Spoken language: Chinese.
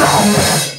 走。